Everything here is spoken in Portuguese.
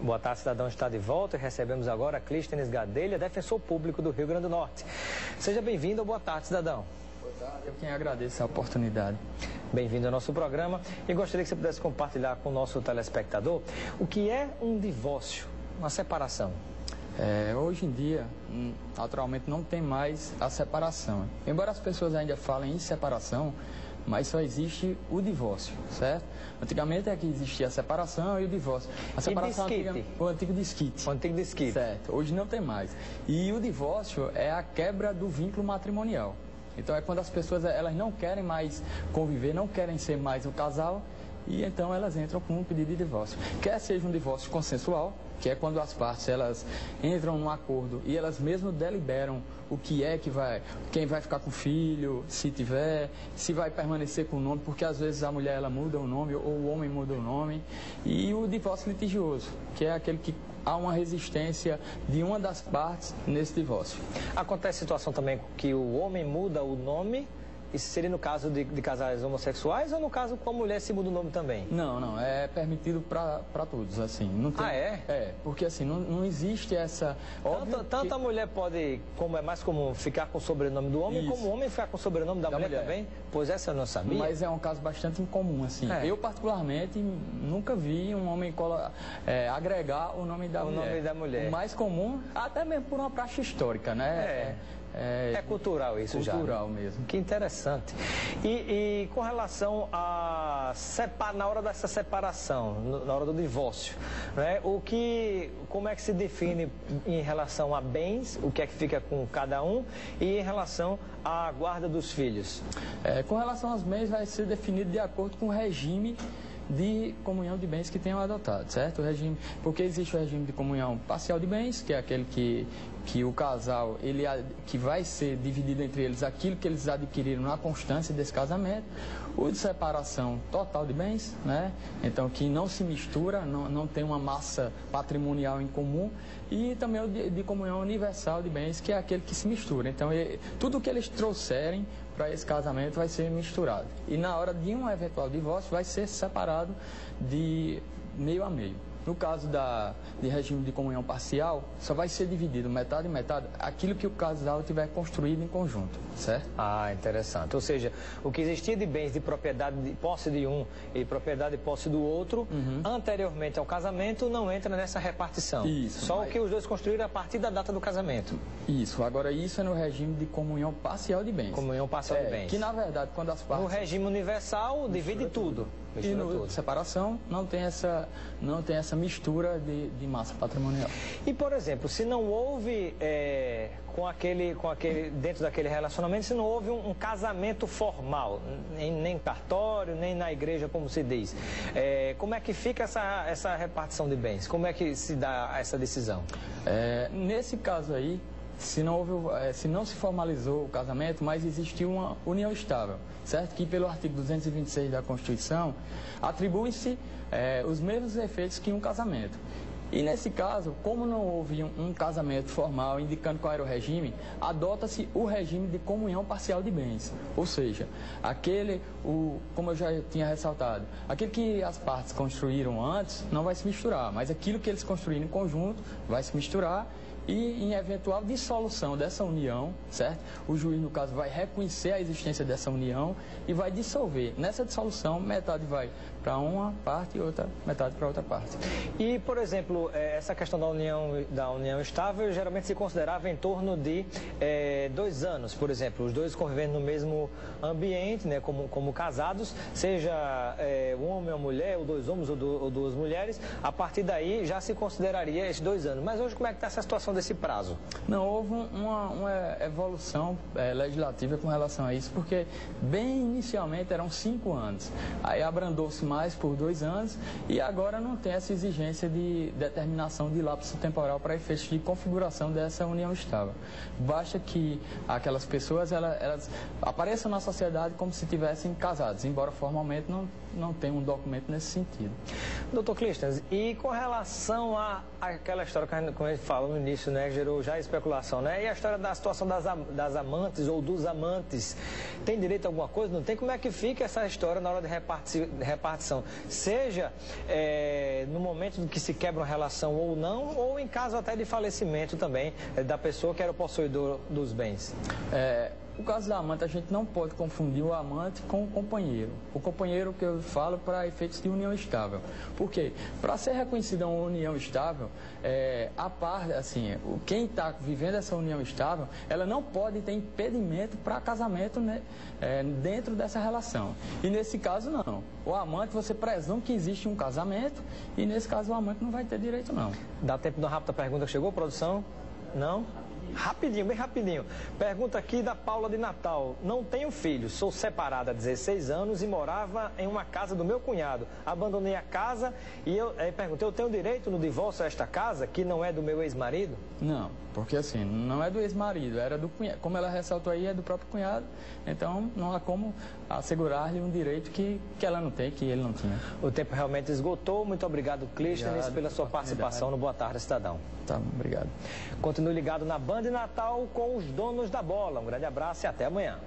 Boa tarde, cidadão está de volta e recebemos agora Clístenes Gadelha, defensor público do Rio Grande do Norte. Seja bem-vindo, boa tarde, cidadão. Boa tarde, eu quem agradeço a oportunidade. Bem-vindo ao nosso programa e gostaria que você pudesse compartilhar com o nosso telespectador o que é um divórcio, uma separação. É, hoje em dia, hum, naturalmente, não tem mais a separação. Embora as pessoas ainda falem em separação, mas só existe o divórcio, certo? Antigamente é que existia a separação e o divórcio. A separação e o antigo disquite. O antigo disquite. Certo, hoje não tem mais. E o divórcio é a quebra do vínculo matrimonial. Então é quando as pessoas elas não querem mais conviver, não querem ser mais um casal e então elas entram com um pedido de divórcio. Quer seja um divórcio consensual, que é quando as partes elas entram num acordo e elas mesmo deliberam o que é que vai, quem vai ficar com o filho, se tiver, se vai permanecer com o nome, porque às vezes a mulher ela muda o nome ou o homem muda o nome, e o divórcio litigioso, que é aquele que há uma resistência de uma das partes nesse divórcio. Acontece situação também que o homem muda o nome isso seria no caso de, de, casais homossexuais ou no caso com a mulher se muda o nome também? Não, não, é permitido para todos, assim. Não tem, ah, é? É, porque assim, não, não existe essa... Tanto, tanto que... a mulher pode, como é mais comum, ficar com o sobrenome do homem, Isso. como o homem ficar com o sobrenome da, da mulher, mulher, também? Pois essa eu não sabia. Mas é um caso bastante incomum, assim. É. Eu, particularmente, nunca vi um homem é, agregar o nome da o mulher. O nome da mulher. O mais comum, até mesmo por uma praxe histórica, né? É. É, é cultural isso cultural já. Cultural mesmo. Que interessante. E, e, com relação a separ, na hora dessa separação, na hora do divórcio, né, o que, como é que se define em relação a bens, o que é que fica com cada um, e em relação à guarda dos filhos? É, com relação aos bens, vai ser definido de acordo com o regime de comunhão de bens que tenham adotado, certo? O regime, porque existe o regime de comunhão parcial de bens, que é aquele que que o casal ele que vai ser dividido entre eles aquilo que eles adquiriram na constância desse casamento, o de separação total de bens, né? Então que não se mistura, não, não tem uma massa patrimonial em comum e também o de, de comunhão universal de bens, que é aquele que se mistura. Então ele, tudo que eles trouxerem para esse casamento vai ser misturado. E na hora de um eventual divórcio vai ser separado de meio a meio. No caso da, de regime de comunhão parcial, só vai ser dividido metade e metade aquilo que o casal tiver construído em conjunto, certo? Ah, interessante. Ou seja, o que existia de bens de propriedade de posse de um e propriedade de posse do outro, uhum. anteriormente ao casamento, não entra nessa repartição. Isso. Só mas... o que os dois construíram a partir da data do casamento. Isso. Agora, isso é no regime de comunhão parcial de bens. Comunhão parcial é, de bens. Que, na verdade, quando as partes... No regime universal, divide tudo. E no separação não tem essa, não tem essa mistura de, de massa patrimonial. E, por exemplo, se não houve, é, com aquele, com aquele, dentro daquele relacionamento, se não houve um, um casamento formal, nem, nem cartório, nem na igreja, como se diz, é, como é que fica essa, essa repartição de bens? Como é que se dá essa decisão? É, nesse caso aí, se não, houve, é, se não se formalizou o casamento, mas existiu uma união estável, certo? Que pelo artigo 226 da Constituição atribuem-se é, os mesmos efeitos que um casamento. E nesse caso, como não houve um, um, casamento formal indicando qual era o regime, adota-se o regime de comunhão parcial de bens. Ou seja, aquele, o, como eu já tinha ressaltado, aquele que as partes construíram antes não vai se misturar, mas aquilo que eles construíram em conjunto vai se misturar e em eventual dissolução dessa união, certo? O juiz, no caso, vai reconhecer a existência dessa união e vai dissolver. Nessa dissolução, metade vai para uma parte e outra metade para outra parte. E, por exemplo, é, essa questão da união, da união estável geralmente se considerava em torno de é, dois anos, por exemplo, os dois convivendo no mesmo ambiente, né, como, como casados, seja é, um homem ou mulher, ou dois homens ou, do, ou, duas mulheres, a partir daí já se consideraria esses dois anos. Mas hoje como é que está essa situação desse prazo? Não, houve uma, uma evolução é, legislativa com relação a isso, porque bem inicialmente eram cinco anos, aí abrandou-se mais por dois anos e agora não tem essa exigência de determinação de lapso temporal para efeitos de configuração dessa união estável. Basta que aquelas pessoas elas, elas apareçam na sociedade como se tivessem casados, embora formalmente não, não tenham um documento nesse sentido. Doutor Clístenes, e com relação à aquela história que a gente falou no início, né, gerou já especulação, né? E a história da situação das, das amantes ou dos amantes, tem direito a alguma coisa? Não tem? Como é que fica essa história na hora de repartição? Seja é, no momento em que se quebra uma relação ou não, ou em caso até de falecimento também é, da pessoa que era o possuidor dos bens? É, o caso da amante, a gente não pode confundir o amante com o companheiro. O companheiro que eu falo para efeitos de união estável. Por quê? Para ser reconhecida uma união estável, é, a parte, assim, quem está vivendo essa união estável, ela não pode ter impedimento para casamento né, é, dentro dessa relação. E nesse caso, não. O amante, você presume que existe um casamento e nesse caso o amante não vai ter direito, não. Dá tempo de uma rápida pergunta que chegou, produção? Não? Rapidinho, bem rapidinho. Pergunta aqui da Paula de Natal. Não tenho filho, sou separada há 16 anos e morava em uma casa do meu cunhado. Abandonei a casa e eu é, perguntei, eu tenho direito no divórcio a esta casa, que não é do meu ex-marido? Não, porque assim, não é do ex-marido, era do cunhado. Como ela ressaltou aí, é do próprio cunhado. Então, não há como assegurar-lhe um direito que, que ela não tem, que ele não tinha. O tempo realmente esgotou. Muito obrigado, Clístenes, pela sua participação no Boa Tarde, Cidadão. Tá, obrigado. Continue ligado na Band Natal com os donos da bola. Um grande abraço e até amanhã.